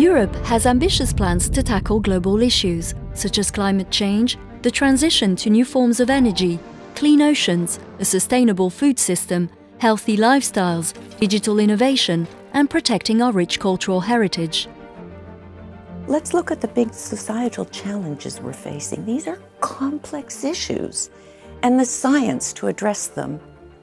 Europe has ambitious plans to tackle global issues, such as climate change, the transition to new forms of energy, clean oceans, a sustainable food system, healthy lifestyles, digital innovation, and protecting our rich cultural heritage. Let's look at the big societal challenges we're facing. These are complex issues, and the science to address them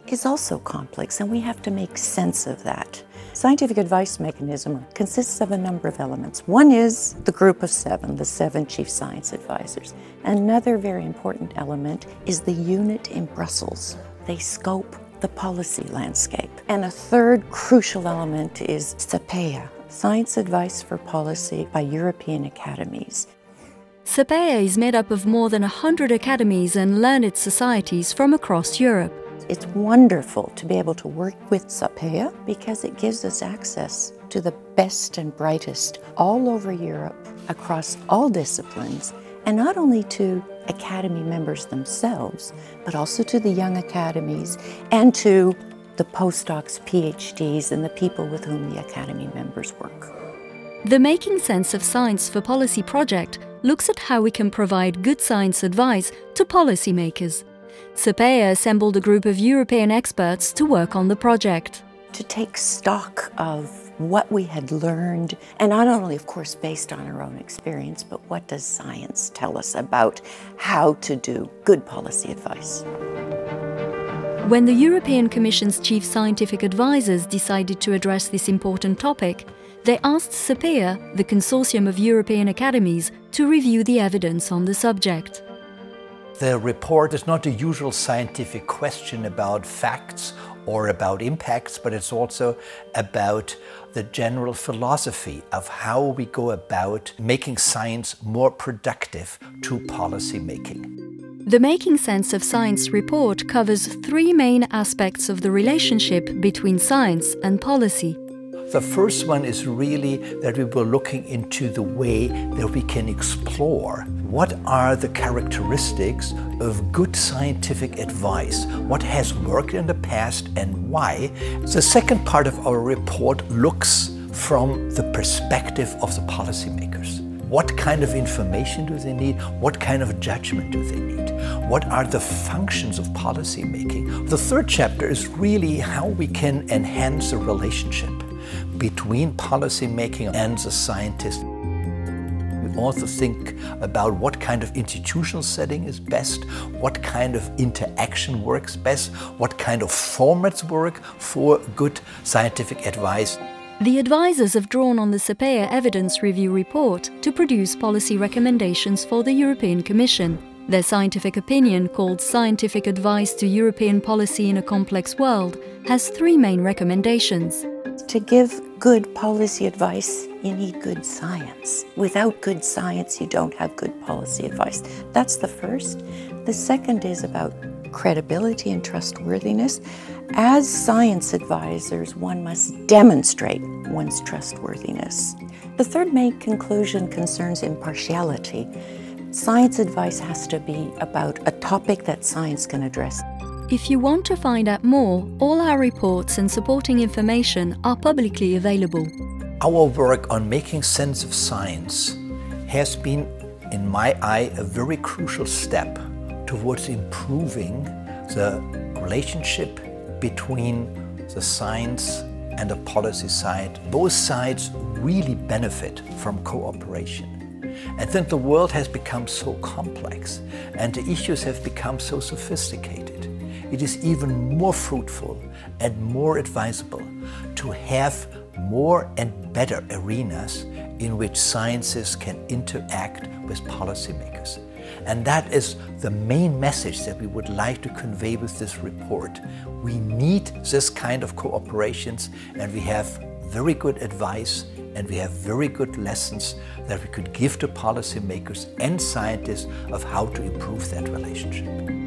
is also complex, and we have to make sense of that. Scientific advice mechanism consists of a number of elements. One is the group of seven, the seven chief science advisors. Another very important element is the unit in Brussels. They scope the policy landscape. And a third crucial element is SAPEA, Science Advice for Policy by European Academies. SAPEA is made up of more than 100 academies and learned societies from across Europe. It's wonderful to be able to work with SAPEA because it gives us access to the best and brightest all over Europe across all disciplines, and not only to Academy members themselves, but also to the young academies and to the postdocs, PhDs, and the people with whom the Academy members work. The Making Sense of Science for Policy project looks at how we can provide good science advice to policymakers. SAPEA assembled a group of European experts to work on the project. To take stock of what we had learned, and not only, of course, based on our own experience, but what does science tell us about how to do good policy advice. When the European Commission's chief scientific advisors decided to address this important topic, they asked SAPEA, the consortium of European academies, to review the evidence on the subject. The report is not a usual scientific question about facts or about impacts, but it's also about the general philosophy of how we go about making science more productive to policy making. The Making Sense of Science report covers three main aspects of the relationship between science and policy. The first one is really that we were looking into the way that we can explore what are the characteristics of good scientific advice, what has worked in the past and why. The second part of our report looks from the perspective of the policymakers. What kind of information do they need? What kind of judgment do they need? What are the functions of policy making? The third chapter is really how we can enhance the relationship between policymaking and the scientist. We also think about what kind of institutional setting is best, what kind of interaction works best, what kind of formats work for good scientific advice. The advisors have drawn on the SAPEA Evidence Review report to produce policy recommendations for the European Commission. Their scientific opinion, called Scientific Advice to European Policy in a Complex World, has three main recommendations. To give good policy advice, you need good science. Without good science, you don't have good policy advice. That's the first. The second is about credibility and trustworthiness. As science advisors, one must demonstrate one's trustworthiness. The third main conclusion concerns impartiality. Science advice has to be about a topic that science can address. If you want to find out more, all our reports and supporting information are publicly available. Our work on making sense of science has been, in my eye, a very crucial step towards improving the relationship between the science and the policy side. Both sides really benefit from cooperation. I think the world has become so complex and the issues have become so sophisticated. It is even more fruitful and more advisable to have more and better arenas in which sciences can interact with policymakers. And that is the main message that we would like to convey with this report. We need this kind of cooperations and we have very good advice and we have very good lessons that we could give to policymakers and scientists of how to improve that relationship.